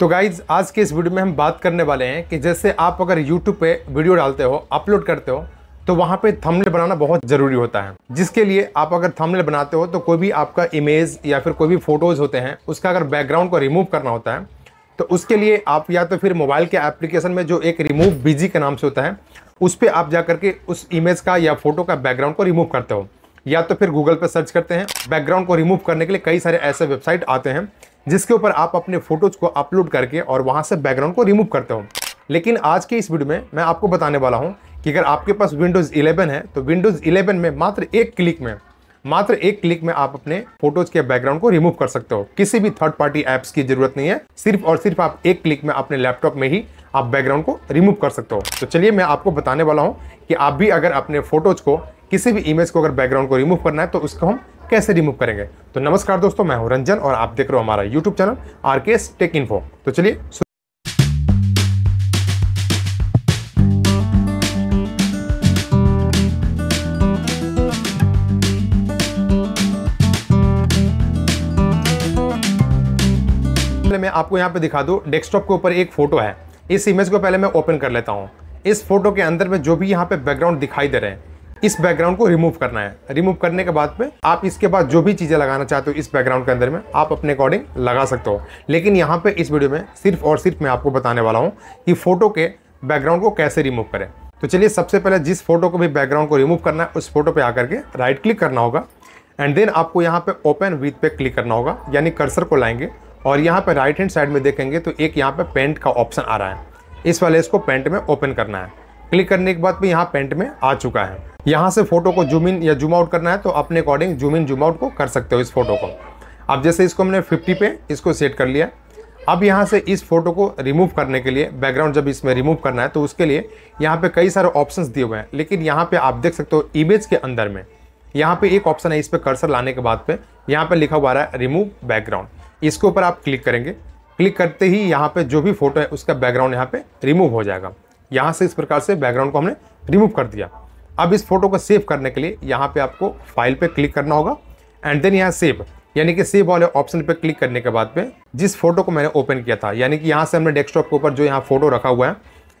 तो गाइज़ आज के इस वीडियो में हम बात करने वाले हैं कि जैसे आप अगर यूट्यूब पे वीडियो डालते हो अपलोड करते हो तो वहाँ पे थंबनेल बनाना बहुत ज़रूरी होता है। जिसके लिए आप अगर थंबनेल बनाते हो तो कोई भी आपका इमेज या फिर कोई भी फ़ोटोज़ होते हैं, उसका अगर बैकग्राउंड को रिमूव करना होता है तो उसके लिए आप या तो फिर मोबाइल के एप्लीकेशन में जो एक रिमूव बीजी के नाम से होता है, उस पर आप जा करके उस इमेज का या फ़ोटो का बैकग्राउंड को रिमूव करते हो। या तो फिर गूगल पर सर्च करते हैं। बैकग्राउंड को रिमूव करने के लिए कई सारे ऐसे वेबसाइट आते हैं जिसके ऊपर आप अपने फ़ोटोज़ को अपलोड करके और वहाँ से बैकग्राउंड को रिमूव करते हो। लेकिन आज के इस वीडियो में मैं आपको बताने वाला हूँ कि अगर आपके पास विंडोज़ 11 है तो विंडोज़ 11 में मात्र एक क्लिक में, मात्र एक क्लिक में आप अपने फ़ोटोज़ के बैकग्राउंड को रिमूव कर सकते हो। किसी भी थर्ड पार्टी एप्स की ज़रूरत नहीं है। सिर्फ़ और सिर्फ़ आप एक क्लिक में अपने लैपटॉप में ही आप बैकग्राउंड को रिमूव कर सकते हो। तो चलिए मैं आपको बताने वाला हूँ कि आप भी अगर अपने फ़ोटोज़ को किसी भी इमेज को अगर बैकग्राउंड को रिमूव करना है तो उसको हम कैसे रिमूव करेंगे? तो नमस्कार दोस्तों, मैं हूँ रंजन और आप देख रहे हो हमारा YouTube channel R K tech info तो चलिए मैं आपको यहाँ पे दिखा दूँ डेस्कटॉप के ऊपर एक फ़ोटो है। इस इमेज को पहले मैं ओपन कर लेता हूँ। इस फ़ोटो के अंदर में जो भी यहाँ पे बैकग्राउंड दिखाई दे रहे हैं इस बैकग्राउंड को रिमूव करना है। रिमूव करने के बाद में आप इसके बाद जो भी चीज़ें लगाना चाहते हो इस बैकग्राउंड के अंदर में, आप अपने अकॉर्डिंग लगा सकते हो। लेकिन यहाँ पे इस वीडियो में सिर्फ़ और सिर्फ़ मैं आपको बताने वाला हूँ कि फ़ोटो के बैकग्राउंड को कैसे रिमूव करें। तो चलिए सबसे पहले जिस फ़ोटो को भी बैकग्राउंड को रिमूव करना है, उस फ़ोटो पर आकर के राइट क्लिक करना होगा। एंड देन आपको यहाँ पे ओपन विथ पे क्लिक करना होगा, यानी कर्सर को लाएँगे। और यहाँ पे राइट हैंड साइड में देखेंगे तो एक यहाँ पे पेंट का ऑप्शन आ रहा है। इस वाले इसको पेंट में ओपन करना है। क्लिक करने के बाद भी यहाँ पेंट में आ चुका है। यहाँ से फ़ोटो को जूम इन या जूम आउट करना है तो अपने according zoom in zoom out को कर सकते हो इस फ़ोटो को। अब जैसे इसको हमने 50 पे, इसको सेट कर लिया अब यहाँ से इस फ़ोटो को रिमूव करने के लिए बैकग्राउंड जब इसमें रिमूव करना है तो उसके लिए यहाँ पे कई सारे ऑप्शंस दिए हुए हैं। लेकिन यहाँ पे आप देख सकते हो इमेज के अंदर में, यहाँ पे एक ऑप्शन है इस पर कर्सर लाने के बाद पे, यहाँ पे लिखा हुआ है रिमूव बैकग्राउंड इसके ऊपर आप क्लिक करेंगे। क्लिक करते ही यहाँ पे जो भी फ़ोटो है, उसका बैकग्राउंड यहाँ पे रिमूव हो जाएगा। यहाँ से इस प्रकार से बैकग्राउंड को हमने रिमूव कर दिया। अब इस फ़ोटो को सेव करने के लिए यहाँ पे आपको फ़ाइल पे क्लिक करना होगा। एंड देन यहाँ सेव, यानी कि सेव वाले ऑप्शन पे क्लिक करने के बाद पे जिस फ़ोटो को मैंने ओपन किया था, यानी कि यहाँ से हमने डेस्कटॉप के ऊपर जो यहाँ फ़ोटो रखा हुआ है,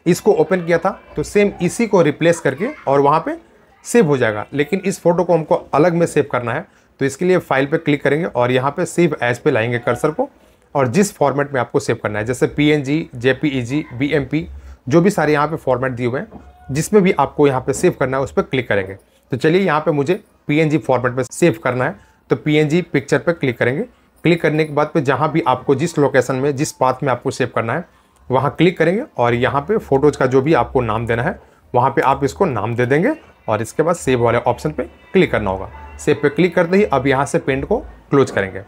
इसको ओपन किया था तो सेम इसी को रिप्लेस करके और वहाँ पर सेव हो जाएगा। लेकिन इस फ़ोटो को हमको अलग में सेव करना है तो इसके लिए फ़ाइल पर क्लिक करेंगे और यहाँ पर सेव एज पे लाएँगे कर्सर को और जिस फॉर्मेट में आपको सेव करना है, जैसे P N G J P E G B M P जो भी सारे यहाँ पे फॉर्मेट दिए हुए हैं जिसमें भी आपको यहाँ पे सेव करना है, उस पर क्लिक करेंगे। तो चलिए यहाँ पे मुझे पीएनजी फॉर्मेट में सेव करना है। तो पीएनजी पिक्चर पर क्लिक करेंगे। क्लिक करने के बाद पे जहाँ भी आपको जिस लोकेशन में, जिस पाथ में आपको सेव करना है, वहाँ क्लिक करेंगे और यहाँ पे फ़ोटोज़ का जो भी आपको नाम देना है, वहाँ पे आप इसको नाम दे देंगे और इसके बाद सेव वाले ऑप्शन पे क्लिक करना होगा। सेव पे क्लिक करते ही अब यहाँ से पेंट को क्लोज करेंगे।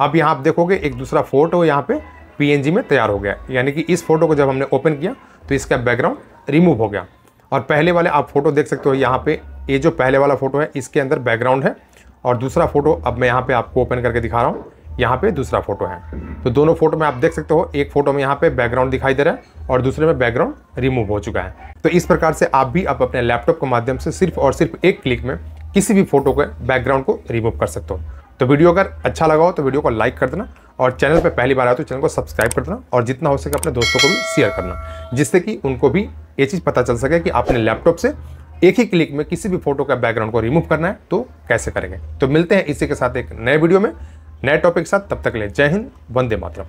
अब यहाँ आप देखोगे एक दूसरा फ़ोटो यहाँ पे पी में तैयार हो गया। यानी कि इस फ़ोटो को जब हमने ओपन किया तो इसका बैकग्राउंड रिमूव हो गया। और पहले वाले आप फ़ोटो देख सकते हो यहाँ पे। ये जो पहले वाला फ़ोटो है, इसके अंदर बैकग्राउंड है। और दूसरा फ़ोटो, अब मैं यहाँ पे आपको ओपन करके दिखा रहा हूँ। यहाँ पे दूसरा फ़ोटो है। तो दोनों फ़ोटो में आप देख सकते हो, एक फ़ोटो में यहाँ पे बैकग्राउंड दिखाई दे रहा है और दूसरे में बैकग्राउंड रिमूव हो चुका है। तो इस प्रकार से आप भी आप अपने लैपटॉप के माध्यम से सिर्फ़ और सिर्फ़ एक क्लिक में किसी भी फ़ोटो के बैकग्राउंड को रिमूव कर सकते हो। तो वीडियो अगर अच्छा लगा हो तो वीडियो को लाइक कर देना और चैनल पर पहली बार आए तो चैनल को सब्सक्राइब कर देना और जितना हो सके अपने दोस्तों को भी शेयर करना, जिससे कि उनको भी ये चीज़ पता चल सके कि आपने लैपटॉप से एक ही क्लिक में किसी भी फ़ोटो का बैकग्राउंड को रिमूव करना है तो कैसे करेंगे? तो मिलते हैं इसी के साथ एक नए वीडियो में, नए टॉपिक के साथ, तब तक ले जय हिंद, वंदे मातरम।